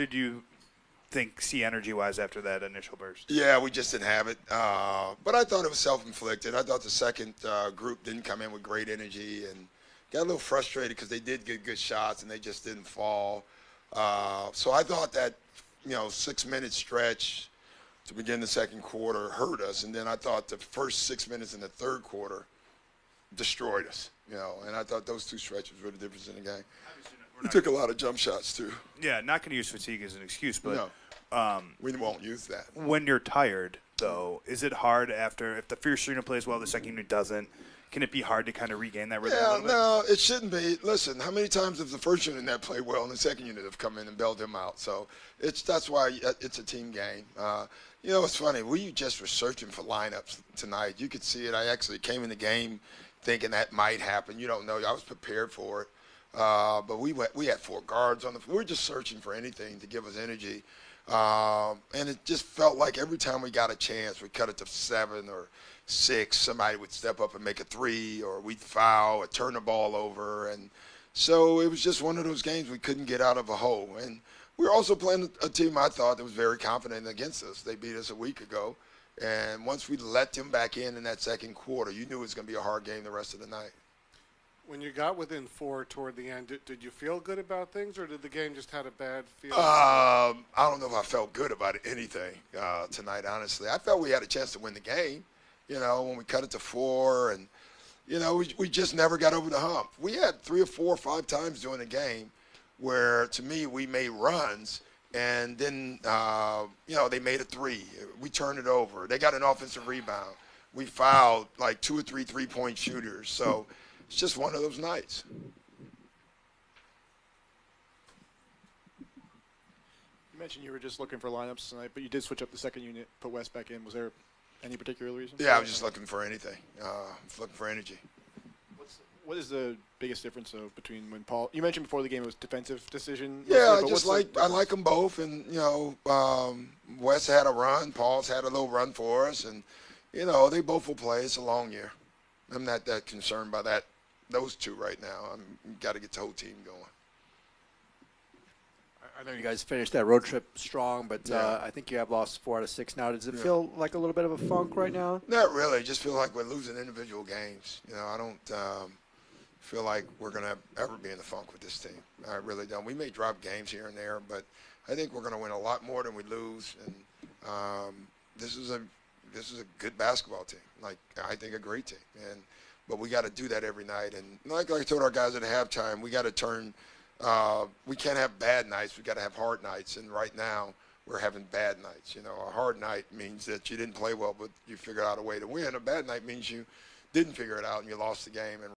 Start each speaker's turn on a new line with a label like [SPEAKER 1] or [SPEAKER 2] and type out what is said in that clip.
[SPEAKER 1] did you think see energy wise after that initial burst?
[SPEAKER 2] Yeah, we just didn't have it. Uh, but I thought it was self inflicted. I thought the second uh, group didn't come in with great energy and got a little frustrated because they did get good shots and they just didn't fall. Uh, so I thought that, you know, six minute stretch to begin the second quarter hurt us. And then I thought the first six minutes in the third quarter destroyed us, you know. And I thought those two stretches were the difference in the game. We took a lot of jump shots too.
[SPEAKER 1] Yeah, not going to use fatigue as an excuse, but
[SPEAKER 2] No.
[SPEAKER 1] um,
[SPEAKER 2] We won't use that.
[SPEAKER 1] when you're tired, though, is it hard after if the first unit plays well, the second unit doesn't? Can it be hard to kind of regain that rhythm?
[SPEAKER 2] Yeah, no, it shouldn't be. Listen, how many times have the first unit that played well and the second unit have come in and bailed them out? So it's that's why it's a team game. Uh, you know, it's funny. We just were searching for lineups tonight. You could see it. I actually came in the game thinking that might happen. You don't know. I was prepared for it. Uh, but we went, we had four guards on the. floor. We were just searching for anything to give us energy, um, and it just felt like every time we got a chance, we cut it to seven or six. Somebody would step up and make a three, or we'd foul or turn the ball over, and so it was just one of those games we couldn't get out of a hole. And we were also playing a team I thought that was very confident against us. They beat us a week ago, and once we let them back in in that second quarter, you knew it was going to be a hard game the rest of the night.
[SPEAKER 3] When you got within four toward the end, did, did you feel good about things, or did the game just had a bad feel?
[SPEAKER 2] Um, I don't know if I felt good about anything uh, tonight. Honestly, I felt we had a chance to win the game. You know, when we cut it to four, and you know, we, we just never got over the hump. We had three or four or five times during the game where, to me, we made runs, and then uh, you know they made a three. We turned it over. They got an offensive rebound. We fouled like two or three three-point shooters. So it's just one of those nights.
[SPEAKER 4] You mentioned you were just looking for lineups tonight, but you did switch up the second unit, put Wes back in. Was there any particular reason?
[SPEAKER 2] Yeah, I was just looking for anything. Uh, looking for energy.
[SPEAKER 4] What's, what is the biggest difference though between when Paul? You mentioned before the game it was defensive decision.
[SPEAKER 2] Yeah, I just like I like them both, and you know, um, Wes had a run, Paul's had a little run for us, and you know they both will play. It's a long year. I'm not that concerned by that. Those two right now. I'm got to get the whole team going.
[SPEAKER 5] I know you guys finished that road trip strong, but
[SPEAKER 2] Yeah.
[SPEAKER 5] uh, I think you have lost four out of six now. Does it
[SPEAKER 2] Yeah.
[SPEAKER 5] feel like a little bit of a funk right now?
[SPEAKER 2] Not really. Just feel like we're losing individual games. You know, I don't um, feel like we're gonna ever be in the funk with this team. I really don't. We may drop games here and there, but I think we're gonna win a lot more than we lose. And um, this is a this is a good basketball team. Like I think a great team. And but we got to do that every night. And like I told our guys at halftime, we got to turn. Uh, we can't have bad nights. We got to have hard nights. And right now, we're having bad nights. You know, a hard night means that you didn't play well, but you figured out a way to win. A bad night means you didn't figure it out and you lost the game. And